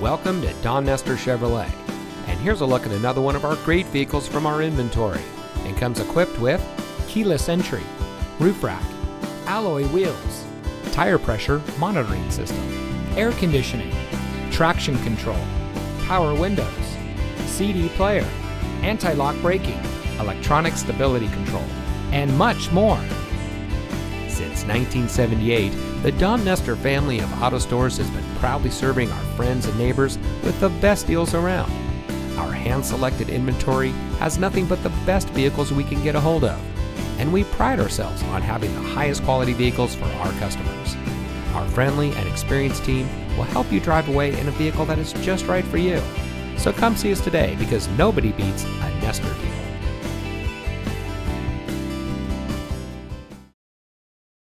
Welcome to Don Nester Chevrolet. And here's a look at another one of our great vehicles from our inventory. And comes equipped with keyless entry, roof rack, alloy wheels, tire pressure monitoring system, air conditioning, traction control, power windows, CD player, anti-lock braking, electronic stability control, and much more. Since 1978, the Don Nester family of auto stores has been proudly serving our friends and neighbors with the best deals around. Our hand selected inventory has nothing but the best vehicles we can get a hold of, and we pride ourselves on having the highest quality vehicles for our customers. Our friendly and experienced team will help you drive away in a vehicle that is just right for you. So come see us today because nobody beats a Nester deal.